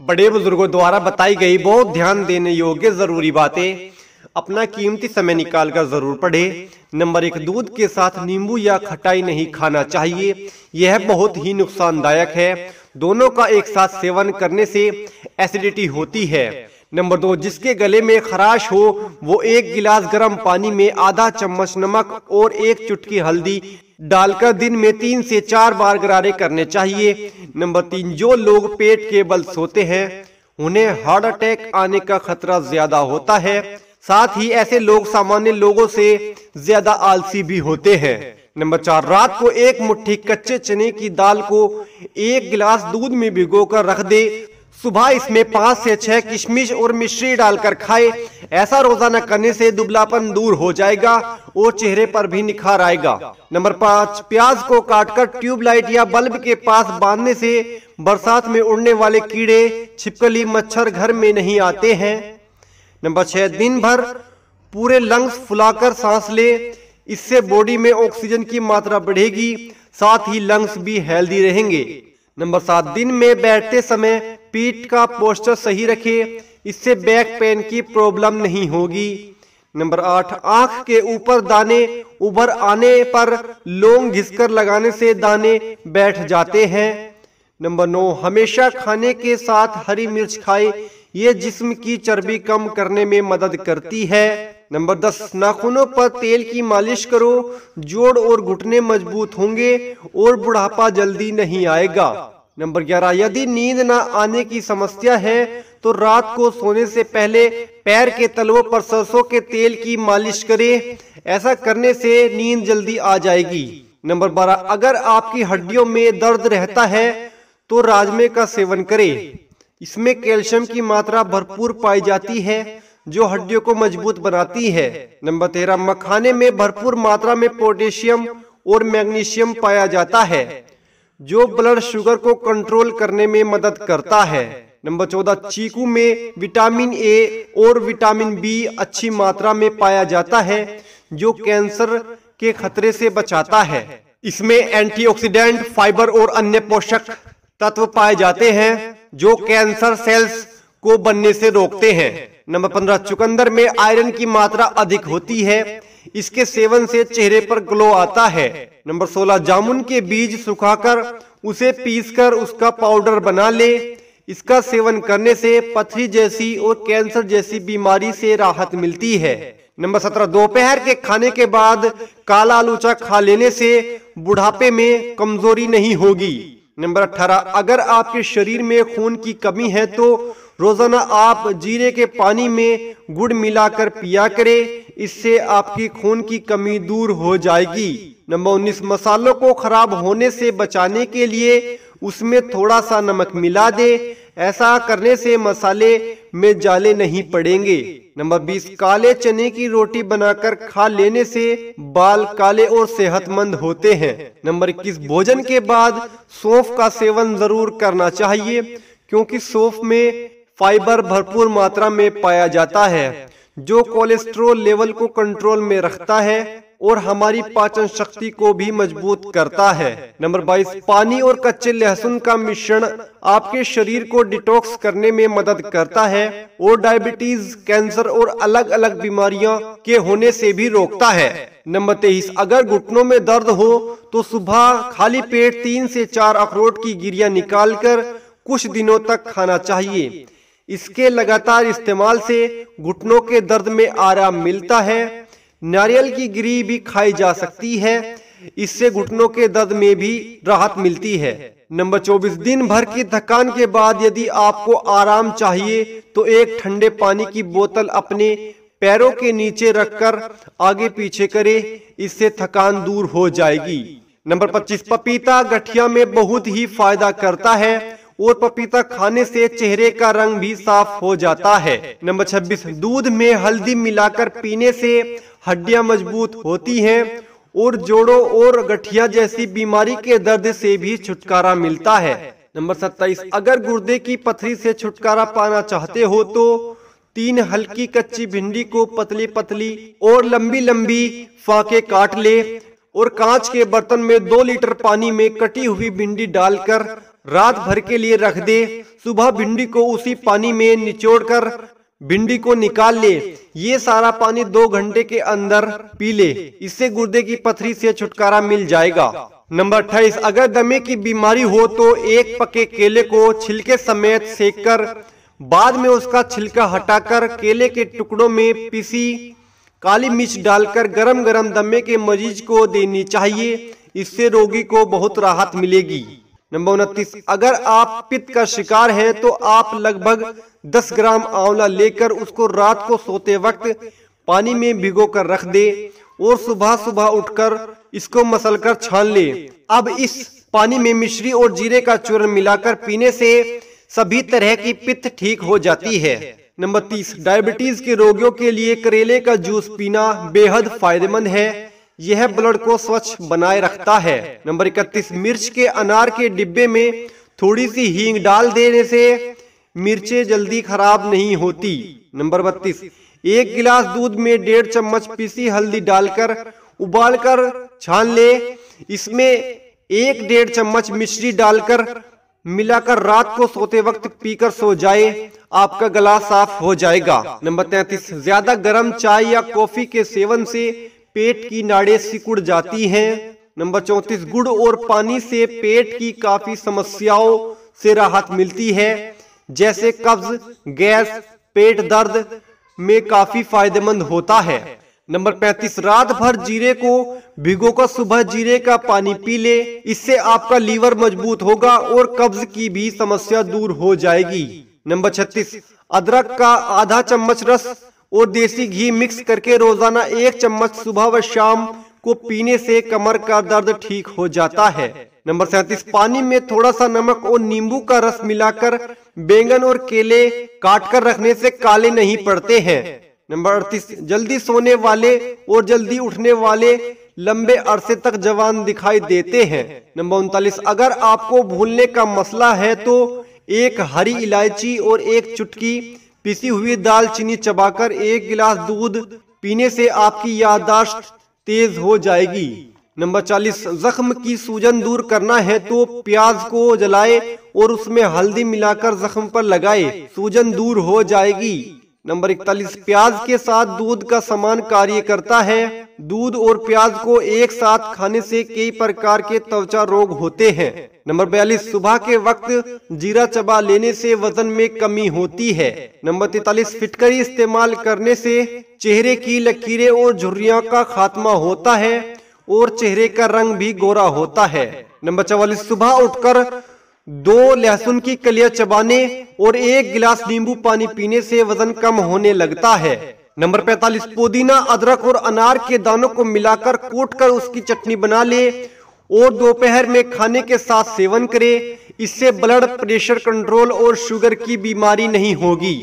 बड़े बुज़ुर्गों द्वारा बताई गई बहुत ध्यान देने योग्य ज़रूरी बातें, अपना कीमती समय निकाल कर ज़रूर पढ़े। नंबर एक, दूध के साथ नींबू या खटाई नहीं खाना चाहिए, यह बहुत ही नुकसानदायक है। दोनों का एक साथ सेवन करने से एसिडिटी होती है। नंबर दो, जिसके गले में खराश हो, वो एक गिलास गर्म पानी में आधा चम्मच नमक और एक चुटकी हल्दी डालकर दिन में तीन से चार बार गरारे करने चाहिए। नंबर तीन, जो लोग पेट के बल सोते हैं, उन्हें हार्ट अटैक आने का खतरा ज़्यादा होता है। साथ ही ऐसे लोग सामान्य लोगों से ज़्यादा आलसी भी होते हैं। नंबर चार, रात को एक मुट्ठी कच्चे चने की दाल को एक गिलास दूध में भिगोकर रख दे। सुबह इसमें पाँच से छह किशमिश और मिश्री डालकर खाए। ऐसा रोज़ाना करने से दुबलापन दूर हो जाएगा और चेहरे पर भी निखार आएगा। नंबर पाँच, प्याज को काटकर ट्यूबलाइट या बल्ब के पास बांधने से बरसात में उड़ने वाले कीड़े छिपकली मच्छर घर में नहीं आते हैं। नंबर छह दिन भर पूरे लंग्स फुलाकर सांस ले, इससे बॉडी में ऑक्सीजन की मात्रा बढ़ेगी, साथ ही लंग्स भी हेल्दी रहेंगे। नंबर सात, दिन में बैठते समय पीठ का पोस्टर सही रखे इससे बैक पेन की प्रॉब्लम नहीं होगी। नंबर आठ, आँख के ऊपर दाने उभर आने पर लोंग घिसकर लगाने से दाने बैठ जाते हैं। नंबर नौ, हमेशा खाने के साथ हरी मिर्च खाए। ये जिस्म की चर्बी कम करने में मदद करती है। नंबर दस, नाखूनों पर तेल की मालिश करो। जोड़ और घुटने मज़बूत होंगे और बुढ़ापा जल्दी नहीं आएगा। नंबर ग्यारह, यदि नींद न आने की समस्या है तो रात को सोने से पहले पैर के तलवों पर सरसों के तेल की मालिश करें। ऐसा करने से नींद जल्दी आ जाएगी। नंबर बारह, अगर आपकी हड्डियों में दर्द रहता है तो राजमे का सेवन करें। इसमें कैल्शियम की मात्रा भरपूर पाई जाती है, जो हड्डियों को मज़बूत बनाती है। नंबर तेरह, मखाने में भरपूर मात्रा में पोटेशियम और मैग्नीशियम पाया जाता है, जो ब्लड शुगर को कंट्रोल करने में मदद करता है। नंबर चौदह चीकू में विटामिन ए और विटामिन बी अच्छी मात्रा में पाया जाता है जो कैंसर के खतरे से बचाता है। इसमें एंटीऑक्सीडेंट, फाइबर और अन्य पोषक तत्व पाए जाते हैं जो कैंसर सेल्स को बनने से रोकते हैं। नंबर पंद्रह चुकंदर में आयरन की मात्रा अधिक होती है इसके सेवन से चेहरे पर ग्लो आता है। नंबर 16 जामुन के बीज सुखाकर उसे पीसकर उसका पाउडर बना ले इसका सेवन करने से पथरी जैसी और कैंसर जैसी बीमारी से राहत मिलती है। नंबर सत्रह, दोपहर के खाने के बाद काला आलूचा खा लेने से बुढ़ापे में कमज़ोरी नहीं होगी। नंबर अठारह, अगर आपके शरीर में खून की कमी है तो रोज़ाना आप जीरे के पानी में गुड़ मिलाकर पिया करें। इससे आपकी खून की कमी दूर हो जाएगी। नंबर उन्नीस, मसालों को खराब होने से बचाने के लिए उसमें थोड़ा सा नमक मिला दे। ऐसा करने से मसाले में जाले नहीं पड़ेंगे। नंबर बीस, काले चने की रोटी बनाकर खा लेने से बाल काले और सेहतमंद होते हैं। नंबर इक्कीस, भोजन के बाद सौंफ का सेवन ज़रूर करना चाहिए, क्योंकि सौंफ में फाइबर भरपूर मात्रा में पाया जाता है, जो कोलेस्ट्रोल लेवल को कंट्रोल में रखता है। और हमारी पाचन शक्ति को भी मज़बूत करता है। नंबर 22 पानी और कच्चे लहसुन का मिश्रण आपके शरीर को डिटॉक्स करने में मदद करता है और डायबिटीज़, कैंसर और अलग अलग बीमारियों के होने से भी रोकता है। नंबर तेईस, अगर घुटनों में दर्द हो तो सुबह खाली पेट तीन से चार अखरोट की गिरिया निकालकर कुछ दिनों तक खाना चाहिए। इसके लगातार इस्तेमाल से घुटनों के दर्द में आराम मिलता है नारियल की गिरी भी खाई जा सकती है। इससे घुटनों के दर्द में भी राहत मिलती है। नंबर 24 दिन भर की थकान के बाद यदि आपको आराम चाहिए तो एक ठंडे पानी की बोतल अपने पैरों के नीचे रखकर आगे पीछे करे। इससे थकान दूर हो जाएगी। नंबर 25 पपीता गठिया में बहुत ही फ़ायदा करता है। और पपीता खाने से चेहरे का रंग भी साफ़ हो जाता है। नंबर 26 दूध में हल्दी मिलाकर पीने से हड्डियाँ मज़बूत होती हैं और जोड़ों और गठिया जैसी बीमारी के दर्द से भी छुटकारा मिलता है। नंबर 27 अगर गुर्दे की पथरी से छुटकारा पाना चाहते हो तो तीन हल्की कच्ची भिंडी को पतली पतली और लंबी लंबी फाके काट ले और कांच के बर्तन में दो लीटर पानी में कटी हुई भिंडी डालकर रात भर के लिए रख दे। सुबह भिंडी को उसी पानी में निचोड़कर भिंडी को निकाल ले। ये सारा पानी दो घंटे के अंदर पी ले। इससे गुर्दे की पथरी से छुटकारा मिल जाएगा। नंबर अट्ठाईस, अगर दमे की बीमारी हो तो एक पके केले को छिलके समेत सेक कर बाद में उसका छिलका हटाकर केले के टुकड़ों में पीसी। काली मिर्च डालकर गरम गरम दमे के मरीज़ को देनी चाहिए। इससे रोगी को बहुत राहत मिलेगी। नंबर उनतीस, अगर आप पित्त का शिकार हैं तो आप लगभग 10 ग्राम आंवला लेकर उसको रात को सोते वक्त पानी में भिगो कर रख दे और सुबह सुबह उठकर इसको मसल कर छान ले। अब इस पानी में मिश्री और जीरे का चूर्ण मिलाकर पीने से सभी तरह की पित्त ठीक हो जाती है। नंबर तीस डायबिटीज़ के रोगियों के लिए करेले का जूस पीना बेहद फ़ायदेमंद है। यह ब्लड को स्वच्छ बनाए रखता है। नंबर इकतीस मिर्च के अनार के डिब्बे में थोड़ी सी हींग डाल देने से मिर्चें जल्दी खराब नहीं होती। नंबर बत्तीस एक गिलास दूध में डेढ़ चम्मच पीसी हल्दी डालकर उबालकर छान ले। इसमें एक डेढ़ चम्मच मिश्री डालकर मिलाकर रात को सोते वक्त पीकर सो जाए। आपका गला साफ़ हो जाएगा। नंबर तैतीस ज़्यादा गर्म चाय या कॉफ़ी के सेवन से पेट की नाड़े सिकुड़ जाती हैं। नंबर चौतीस, गुड़ और पानी से पेट की काफ़ी समस्याओं से राहत मिलती है। जैसे कब्ज, गैस, पेट दर्द में काफ़ी फ़ायदेमंद होता है। नंबर 35 रात भर जीरे को भिगो कर सुबह जीरे का पानी पी ले। इससे आपका लीवर मज़बूत होगा और कब्ज की भी समस्या दूर हो जाएगी। नंबर 36 अदरक का आधा चम्मच रस और देसी घी मिक्स करके रोज़ाना एक चम्मच सुबह व शाम को पीने से कमर का दर्द ठीक हो जाता है। नंबर सैतीस, पानी में थोड़ा सा नमक और नींबू का रस मिलाकर बैंगन और केले काट कर रखने से काले नहीं पड़ते हैं। नंबर अड़तीस, जल्दी सोने वाले और जल्दी उठने वाले लंबे अरसे तक जवान दिखाई देते हैं। नंबर उनतालीस, अगर आपको भूलने का मसला है तो एक हरी इलायची और एक चुटकी पिसी हुई दालचीनी चबाकर एक गिलास दूध पीने से आपकी याददाश्त तेज हो जाएगी। नंबर चालीस, जख्म की सूजन दूर करना है तो प्याज को जलाए और उसमें हल्दी मिलाकर जख्म पर लगाए। सूजन दूर हो जाएगी। नंबर इकतालीस, प्याज के साथ दूध का समान कार्य करता है। दूध और प्याज को एक साथ खाने से कई प्रकार के त्वचा रोग होते हैं। नंबर बयालीस, सुबह के वक्त जीरा चबा लेने से वज़न में कमी होती है। नंबर तैतालीस, फिटकरी इस्तेमाल करने से चेहरे की लकीरें और झुर्रियों का खात्मा होता है और चेहरे का रंग भी गोरा होता है। नंबर चवालीस, सुबह उठकर दो लहसुन की कलिया चबाने और एक गिलास नींबू पानी पीने से वज़न कम होने लगता है। नंबर 45 पुदीना, अदरक और अनार के दानों को मिलाकर कूट कर उसकी चटनी बना ले और दोपहर में खाने के साथ सेवन करे। इससे ब्लड प्रेशर कंट्रोल और शुगर की बीमारी नहीं होगी।